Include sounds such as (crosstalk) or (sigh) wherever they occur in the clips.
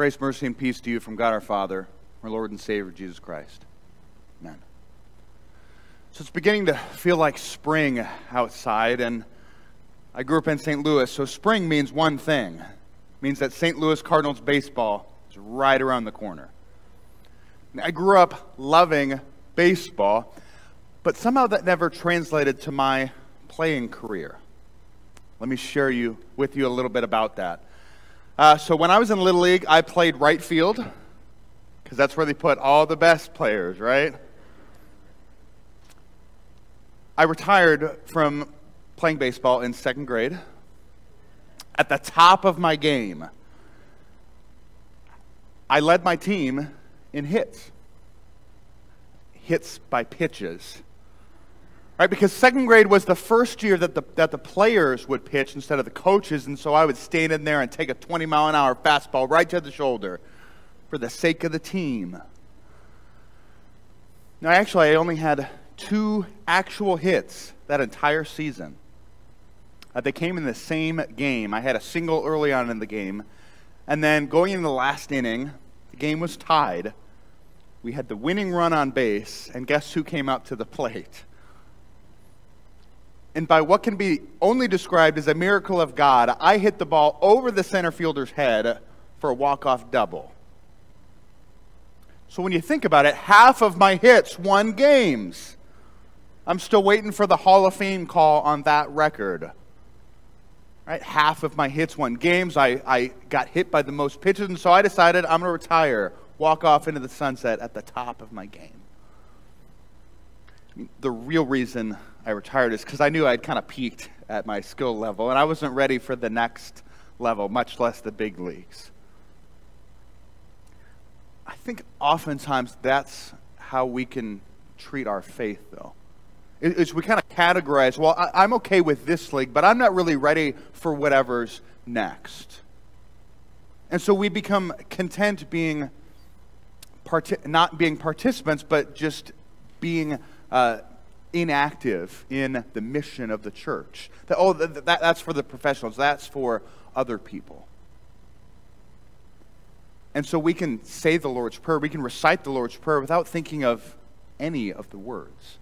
Grace, mercy, and peace to you from God our Father, our Lord and Savior, Jesus Christ. Amen. So it's beginning to feel like spring outside, and I grew up in St. Louis, so spring means one thing. It means that St. Louis Cardinals baseball is right around the corner. I grew up loving baseball, but somehow that never translated to my playing career. Let me share you with you a little bit about that. Uh, so when I was in Little League, I played right field because that's where they put all the best players, right? I retired from playing baseball in second grade at the top of my game. I led my team in hits, hits by pitches. Right, because second grade was the first year that the, that the players would pitch instead of the coaches, and so I would stand in there and take a 20 mile an hour fastball right to the shoulder for the sake of the team. Now, actually, I only had two actual hits that entire season. Uh, they came in the same game. I had a single early on in the game, and then going into the last inning, the game was tied. We had the winning run on base, and guess who came up to the plate? And by what can be only described as a miracle of God, I hit the ball over the center fielder's head for a walk-off double. So when you think about it, half of my hits won games. I'm still waiting for the Hall of Fame call on that record. Right? Half of my hits won games. I, I got hit by the most pitches, and so I decided I'm going to retire, walk off into the sunset at the top of my game. I mean, the real reason I retired is because I knew I'd kind of peaked at my skill level and I wasn't ready for the next level, much less the big leagues. I think oftentimes that's how we can treat our faith, though. Is we kind of categorize, well, I, am okay with this league, but I'm not really ready for whatever's next. And so we become content being not being participants, but just being uh, inactive in the mission of the church. That, oh, that, that's for the professionals, that's for other people. And so we can say the Lord's Prayer, we can recite the Lord's Prayer without thinking of any of the words.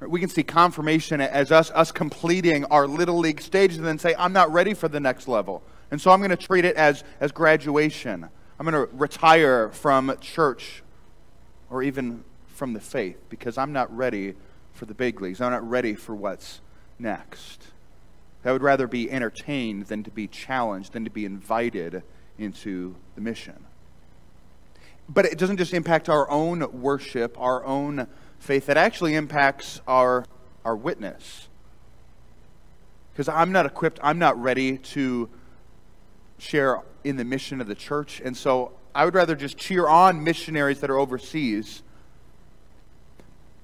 We can see confirmation as us, us completing our little league stages and then say, I'm not ready for the next level. And so I'm going to treat it as, as graduation. I'm going to retire from church or even from the faith because I'm not ready for the big leagues. I'm not ready for what's next. I would rather be entertained than to be challenged, than to be invited into the mission. But it doesn't just impact our own worship, our own faith, it actually impacts our, our witness. Because I'm not equipped, I'm not ready to share in the mission of the church. And so I would rather just cheer on missionaries that are overseas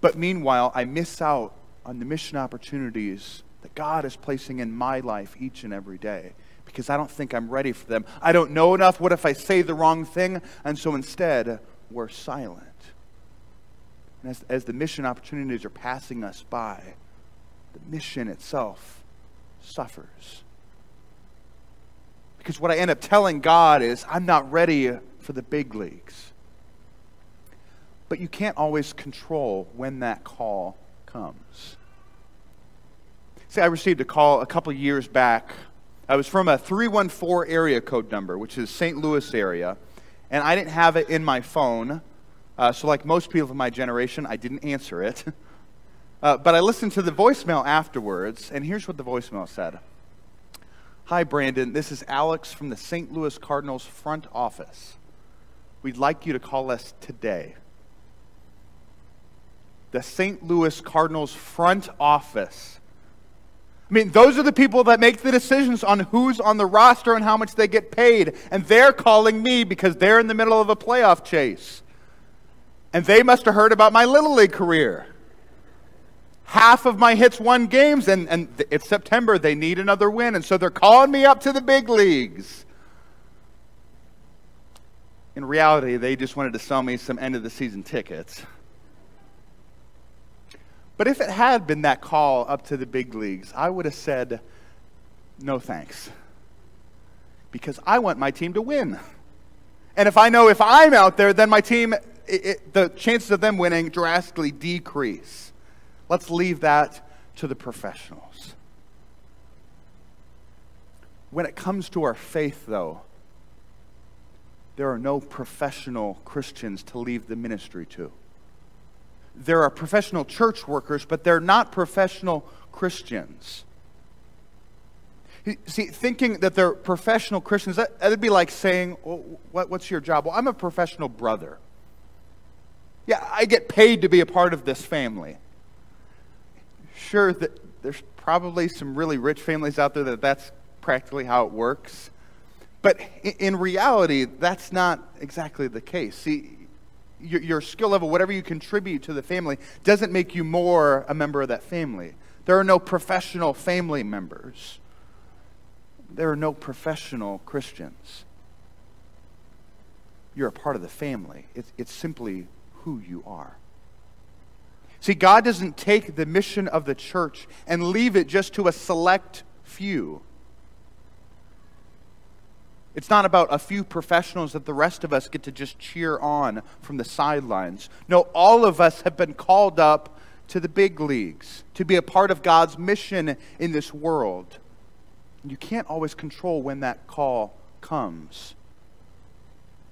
but meanwhile, I miss out on the mission opportunities that God is placing in my life each and every day because I don't think I'm ready for them. I don't know enough. What if I say the wrong thing? And so instead, we're silent. And as, as the mission opportunities are passing us by, the mission itself suffers. Because what I end up telling God is, I'm not ready for the big leagues but you can't always control when that call comes. See, I received a call a couple years back. I was from a 314 area code number, which is St. Louis area, and I didn't have it in my phone. Uh, so, like most people of my generation, I didn't answer it. (laughs) Uh, but I listened to the voicemail afterwards, and here's what the voicemail said Hi, Brandon. This is Alex from the St. Louis Cardinals front office. We'd like you to call us today the St. Louis Cardinals front office. I mean, those are the people that make the decisions on who's on the roster and how much they get paid. And they're calling me because they're in the middle of a playoff chase. And they must have heard about my Little League career. Half of my hits won games, and, and it's September. They need another win. And so they're calling me up to the big leagues. In reality, they just wanted to sell me some end of the season tickets. But if it had been that call up to the big leagues, I would have said, no thanks. because I want my team to win. And if I know if I'm out there, then my team, it, it, the chances of them winning drastically decrease. Let's leave that to the professionals. When it comes to our faith, though, there are no professional Christians to leave the ministry to. There are professional church workers, but they're not professional Christians. See, thinking that they're professional Christians, that, would be like saying, well, what, What's your job? Well, I'm a professional brother. Yeah, I get paid to be a part of this family. Sure, that there's probably some really rich families out there that that's practically how it works. But in reality, that's not exactly the case. See, your, your, skill level, whatever you contribute to the family, doesn't make you more a member of that family. There are no professional family members, there are no professional Christians. You're a part of the family, it's, it's simply who you are. See, God doesn't take the mission of the church and leave it just to a select few. It's not about a few professionals that the rest of us get to just cheer on from the sidelines. No, all of us have been called up to the big leagues, to be a part of God's mission in this world. You can't always control when that call comes.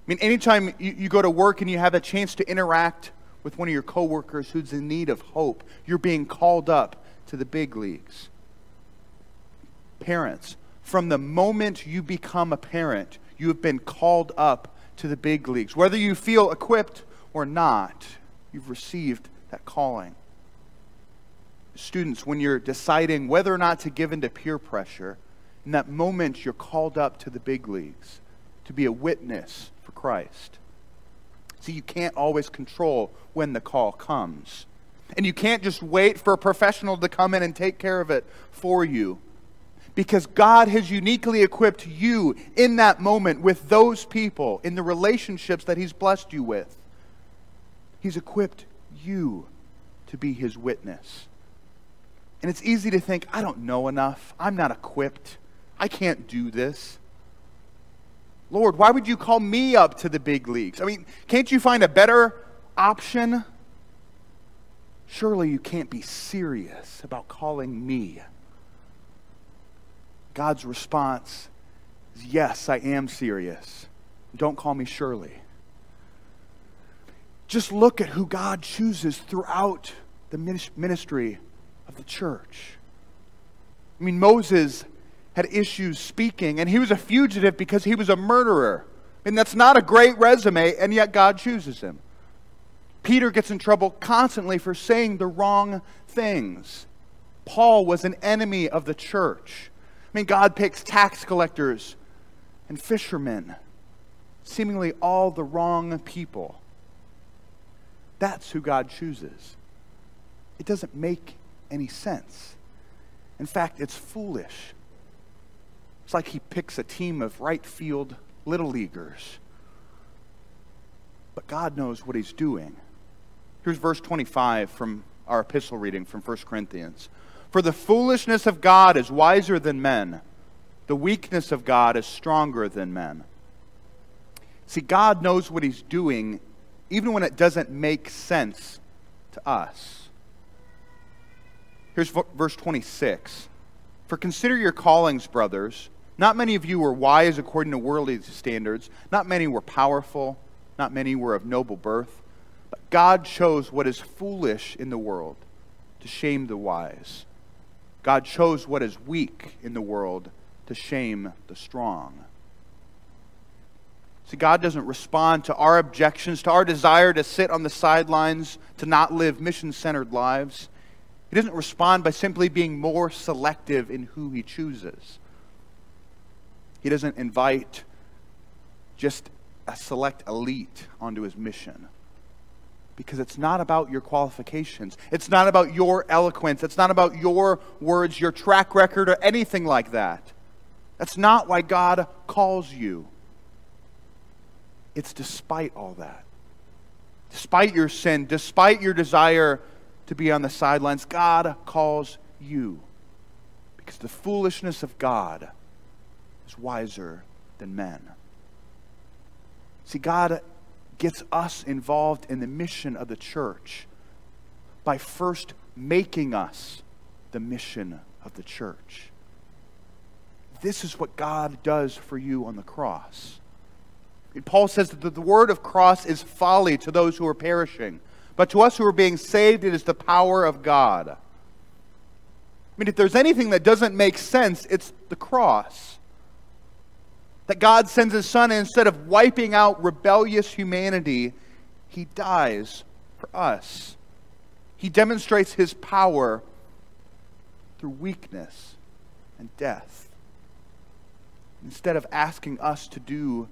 I mean, anytime you, you go to work and you have a chance to interact with one of your coworkers who's in need of hope, you're being called up to the big leagues. Parents, from the moment you become a parent, you have been called up to the big leagues. Whether you feel equipped or not, you've received that calling. Students, when you're deciding whether or not to give in to peer pressure, in that moment you're called up to the big leagues to be a witness for Christ. See, you can't always control when the call comes. And you can't just wait for a professional to come in and take care of it for you because God has uniquely equipped you in that moment with those people, in the relationships that He's blessed you with. He's equipped you to be His witness. And it's easy to think, I don't know enough. I'm not equipped. I can't do this. Lord, why would you call me up to the big leagues? I mean, can't you find a better option? Surely you can't be serious about calling me God's response is, Yes, I am serious. Don't call me Shirley. Just look at who God chooses throughout the ministry of the church. I mean, Moses had issues speaking, and he was a fugitive because he was a murderer. I mean, that's not a great resume, and yet God chooses him. Peter gets in trouble constantly for saying the wrong things. Paul was an enemy of the church. I mean, God picks tax collectors and fishermen, seemingly all the wrong people. That's who God chooses. It doesn't make any sense. In fact, it's foolish. It's like he picks a team of right field little leaguers. But God knows what he's doing. Here's verse 25 from our epistle reading from 1 Corinthians. For the foolishness of God is wiser than men, the weakness of God is stronger than men. See, God knows what He's doing even when it doesn't make sense to us. Here's verse 26 For consider your callings, brothers. Not many of you were wise according to worldly standards, not many were powerful, not many were of noble birth. But God chose what is foolish in the world to shame the wise. God chose what is weak in the world to shame the strong. See, God doesn't respond to our objections, to our desire to sit on the sidelines, to not live mission centered lives. He doesn't respond by simply being more selective in who He chooses. He doesn't invite just a select elite onto His mission because it's not about your qualifications. It's not about your eloquence. It's not about your words, your track record, or anything like that. That's not why God calls you. It's despite all that. Despite your sin, despite your desire to be on the sidelines, God calls you. Because the foolishness of God is wiser than men. See, God gets us involved in the mission of the church by first making us the mission of the church. This is what God does for you on the cross. And Paul says that the word of cross is folly to those who are perishing, but to us who are being saved, it is the power of God. I mean, if there's anything that doesn't make sense, it's the cross. That God sends his son, and instead of wiping out rebellious humanity, he dies for us. He demonstrates his power through weakness and death. Instead of asking us to do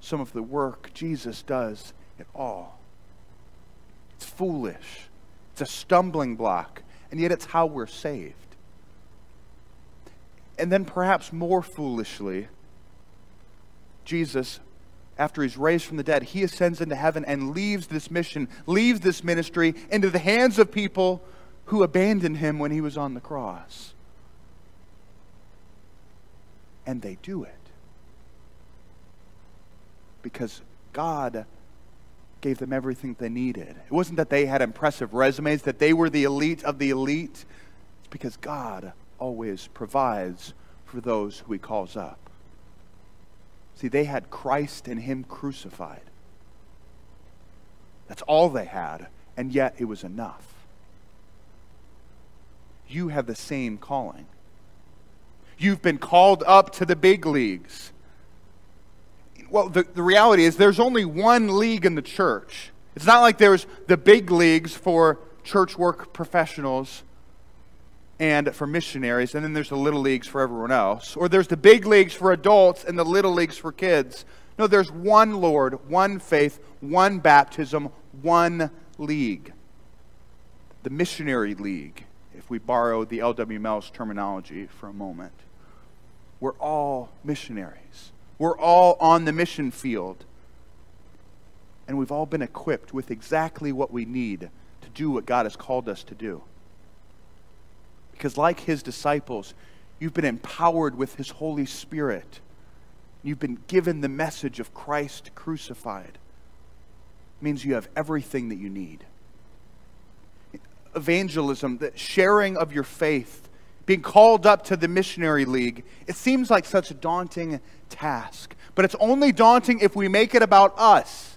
some of the work, Jesus does it all. It's foolish, it's a stumbling block, and yet it's how we're saved. And then, perhaps more foolishly, Jesus, after he's raised from the dead, he ascends into heaven and leaves this mission, leaves this ministry into the hands of people who abandoned him when he was on the cross. And they do it because God gave them everything they needed. It wasn't that they had impressive resumes, that they were the elite of the elite. It's because God always provides for those who he calls up. See, they had Christ and him crucified. That's all they had, and yet it was enough. You have the same calling. You've been called up to the big leagues. Well, the, the reality is there's only one league in the church. It's not like there's the big leagues for church work professionals and for missionaries, and then there's the little leagues for everyone else. Or there's the big leagues for adults and the little leagues for kids. No, there's one Lord, one faith, one baptism, one league. The missionary league, if we borrow the LWML's terminology for a moment. We're all missionaries. We're all on the mission field. And we've all been equipped with exactly what we need to do what God has called us to do. Because, like his disciples, you've been empowered with his Holy Spirit. You've been given the message of Christ crucified. It means you have everything that you need. Evangelism, the sharing of your faith, being called up to the missionary league, it seems like such a daunting task. But it's only daunting if we make it about us.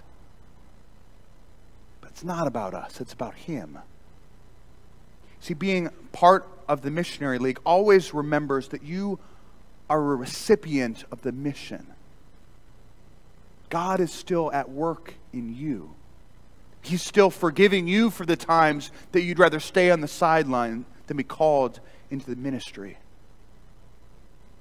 But it's not about us, it's about Him. See, being part of the missionary league always remembers that you are a recipient of the mission. God is still at work in you. He's still forgiving you for the times that you'd rather stay on the sideline than be called into the ministry.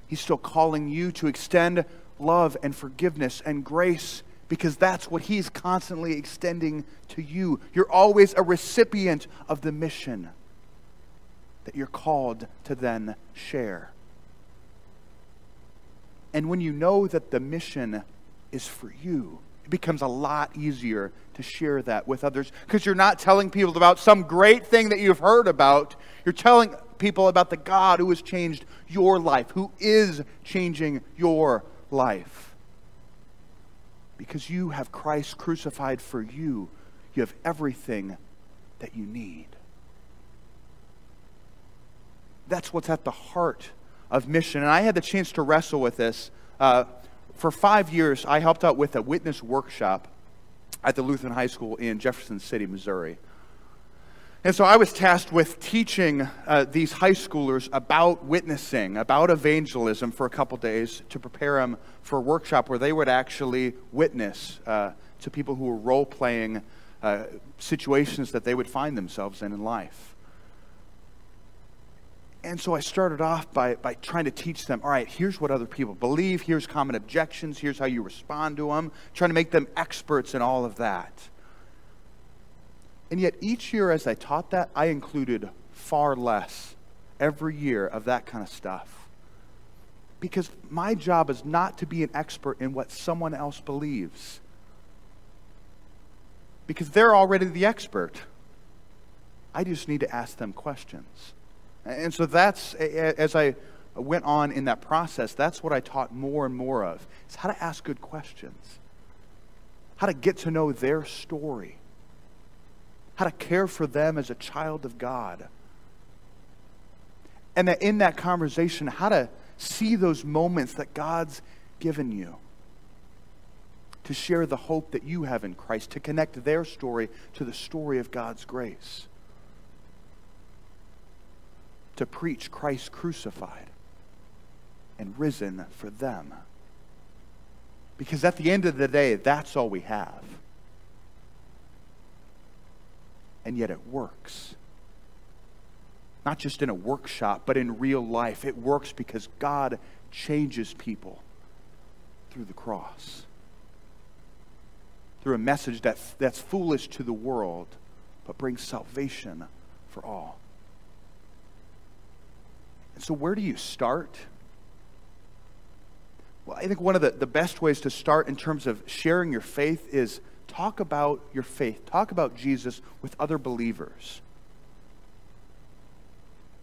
He's still calling you to extend love and forgiveness and grace because that's what He's constantly extending to you. You're always a recipient of the mission that you're called to then share. And when you know that the mission is for you, it becomes a lot easier to share that with others because you're not telling people about some great thing that you've heard about. You're telling people about the God who has changed your life, who is changing your life. Because you have Christ crucified for you, you have everything that you need. That's what's at the heart of mission. And I had the chance to wrestle with this. Uh, for five years, I helped out with a witness workshop at the Lutheran High School in Jefferson City, Missouri. And so I was tasked with teaching uh, these high schoolers about witnessing, about evangelism for a couple days to prepare them for a workshop where they would actually witness uh, to people who were role playing uh, situations that they would find themselves in in life. And so I started off by, by trying to teach them all right, here's what other people believe, here's common objections, here's how you respond to them, trying to make them experts in all of that. And yet, each year as I taught that, I included far less every year of that kind of stuff. Because my job is not to be an expert in what someone else believes. Because they're already the expert. I just need to ask them questions. And so that's, as I went on in that process, that's what I taught more and more of, is how to ask good questions, how to get to know their story, how to care for them as a child of God. And that in that conversation, how to see those moments that God's given you. To share the hope that you have in Christ, to connect their story to the story of God's grace, to preach Christ crucified and risen for them. Because at the end of the day, that's all we have. And yet it works. Not just in a workshop, but in real life. It works because God changes people through the cross through a message that's, that's foolish to the world, but brings salvation for all. So, where do you start? Well, I think one of the, the best ways to start in terms of sharing your faith is talk about your faith, talk about Jesus with other believers.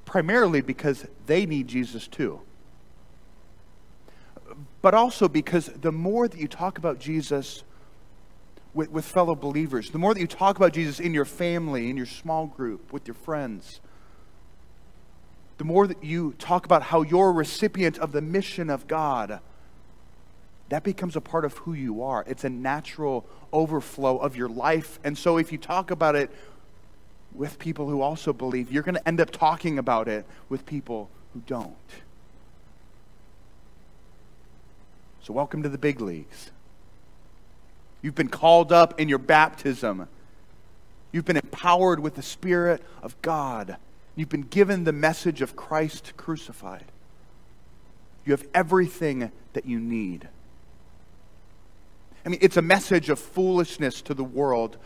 Primarily because they need Jesus too. But also because the more that you talk about Jesus with, with fellow believers, the more that you talk about Jesus in your family, in your small group, with your friends, the more that you talk about how you're a recipient of the mission of God, that becomes a part of who you are. It's a natural overflow of your life. And so if you talk about it with people who also believe, you're going to end up talking about it with people who don't. So, welcome to the big leagues. You've been called up in your baptism. You've been empowered with the Spirit of God. You've been given the message of Christ crucified. You have everything that you need. I mean, it's a message of foolishness to the world,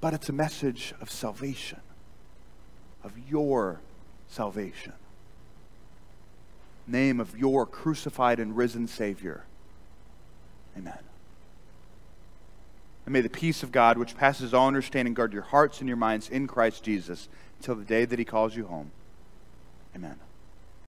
but it's a message of salvation, of your salvation. Name of your crucified and risen Savior. Amen. And may the peace of God, which passes all understanding, guard your hearts and your minds in Christ Jesus until the day that he calls you home. Amen.